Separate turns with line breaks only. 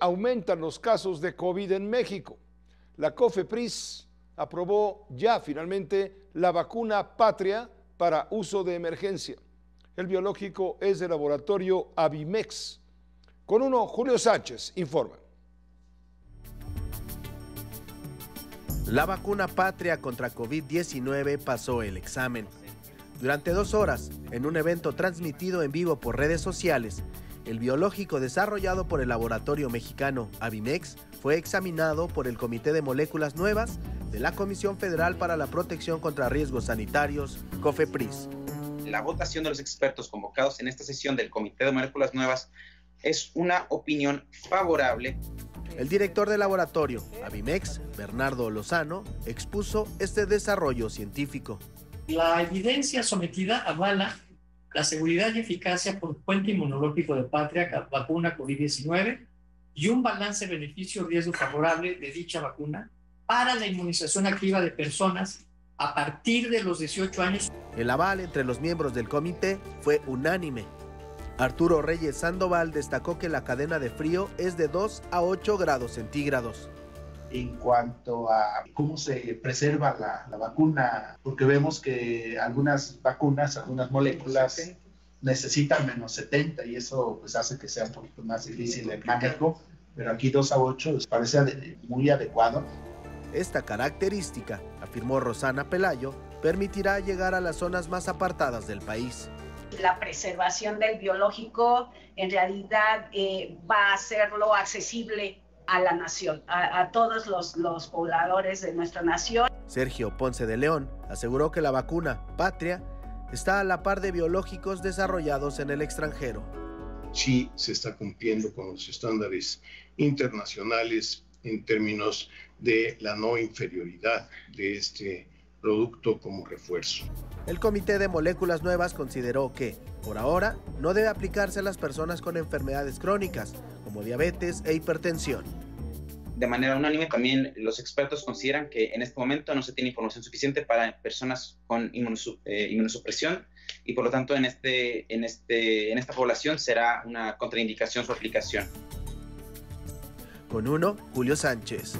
Aumentan los casos de COVID en México. La COFEPRIS aprobó ya finalmente la vacuna patria para uso de emergencia. El biológico es del laboratorio Avimex. Con uno, Julio Sánchez informa.
La vacuna patria contra COVID-19 pasó el examen. Durante dos horas, en un evento transmitido en vivo por redes sociales, el biológico desarrollado por el laboratorio mexicano Avimex fue examinado por el Comité de Moléculas Nuevas de la Comisión Federal para la Protección contra Riesgos Sanitarios, COFEPRIS.
La votación de los expertos convocados en esta sesión del Comité de Moléculas Nuevas es una opinión favorable.
El director del laboratorio, Avimex, Bernardo Lozano, expuso este desarrollo científico.
La evidencia sometida avala la seguridad y eficacia por puente inmunológico de Patria, vacuna COVID-19, y un balance beneficio-riesgo favorable de dicha vacuna para la inmunización activa de personas a partir de los 18 años.
El aval entre los miembros del comité fue unánime. Arturo Reyes Sandoval destacó que la cadena de frío es de 2 a 8 grados centígrados
en cuanto a cómo se preserva la, vacuna, porque vemos que algunas vacunas, algunas moléculas necesitan menos 70 y eso pues hace que sea un poquito más difícil el manejo, pero aquí 2 a 8 parece muy adecuado.
Esta característica, afirmó Rosana Pelayo, permitirá llegar a las zonas más apartadas del país
la preservación del biológico en realidad eh, va a hacerlo accesible a la nación, a, todos los, los pobladores de nuestra nación.
Sergio Ponce de León aseguró que la vacuna Patria está a la par de biológicos desarrollados en el extranjero.
Sí se está cumpliendo con los estándares internacionales en términos de la no inferioridad de este producto como refuerzo.
El Comité de Moléculas Nuevas consideró que, por ahora, no debe aplicarse a las personas con enfermedades crónicas, como diabetes e hipertensión.
De manera unánime, también los expertos consideran que en este momento no se tiene información suficiente para personas con eh, inmunosupresión y por lo tanto en, este, este, en esta población será una contraindicación su aplicación.
Con uno, Julio Sánchez.